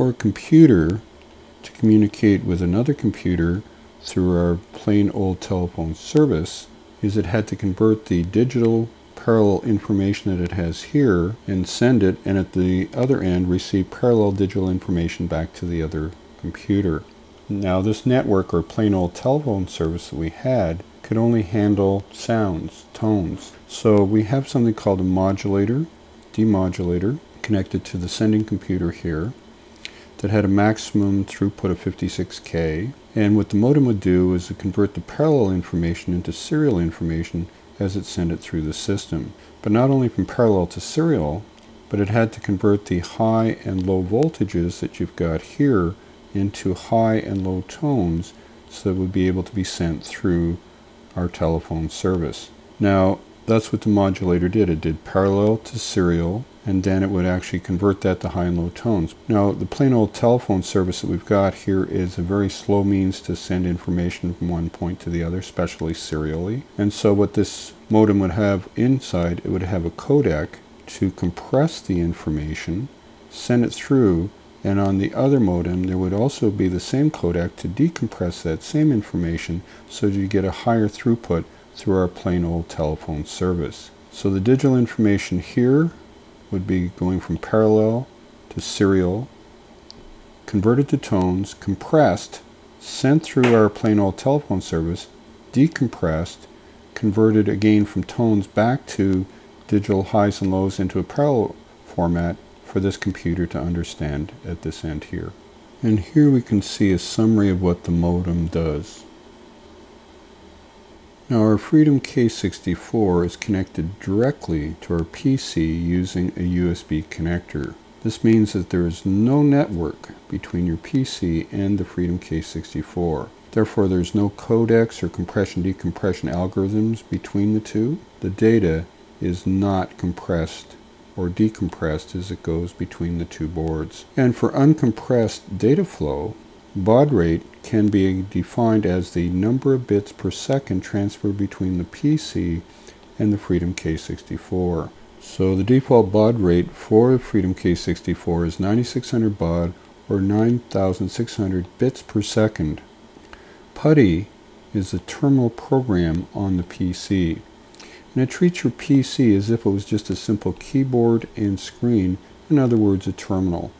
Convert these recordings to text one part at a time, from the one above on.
For a computer to communicate with another computer through our plain old telephone service is it had to convert the digital parallel information that it has here and send it and at the other end receive parallel digital information back to the other computer. Now this network or plain old telephone service that we had could only handle sounds, tones. So we have something called a modulator, demodulator, connected to the sending computer here that had a maximum throughput of 56K. And what the modem would do is convert the parallel information into serial information as it sent it through the system. But not only from parallel to serial, but it had to convert the high and low voltages that you've got here into high and low tones so that it would be able to be sent through our telephone service. Now, that's what the modulator did. It did parallel to serial and then it would actually convert that to high and low tones. Now, the plain old telephone service that we've got here is a very slow means to send information from one point to the other, especially serially. And so what this modem would have inside, it would have a codec to compress the information, send it through, and on the other modem there would also be the same codec to decompress that same information so you get a higher throughput through our plain old telephone service. So the digital information here would be going from parallel to serial, converted to tones, compressed, sent through our plain old telephone service, decompressed, converted again from tones back to digital highs and lows into a parallel format for this computer to understand at this end here. And here we can see a summary of what the modem does. Now our Freedom K64 is connected directly to our PC using a USB connector. This means that there is no network between your PC and the Freedom K64. Therefore, there's no codecs or compression decompression algorithms between the two. The data is not compressed or decompressed as it goes between the two boards. And for uncompressed data flow, Baud rate can be defined as the number of bits per second transferred between the PC and the Freedom K64. So the default baud rate for the Freedom K64 is 9600 baud or 9600 bits per second. PuTTY is the terminal program on the PC. And it treats your PC as if it was just a simple keyboard and screen, in other words, a terminal.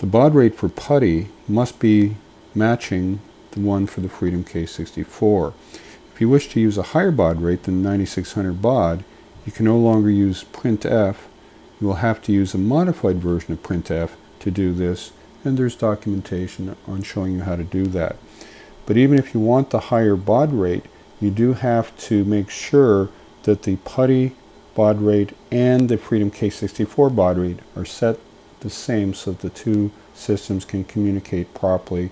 The baud rate for PuTTY must be matching the one for the Freedom K64. If you wish to use a higher baud rate than 9600 baud, you can no longer use printf. You will have to use a modified version of printf to do this, and there's documentation on showing you how to do that. But even if you want the higher baud rate, you do have to make sure that the PuTTY baud rate and the Freedom K64 baud rate are set the same so the two systems can communicate properly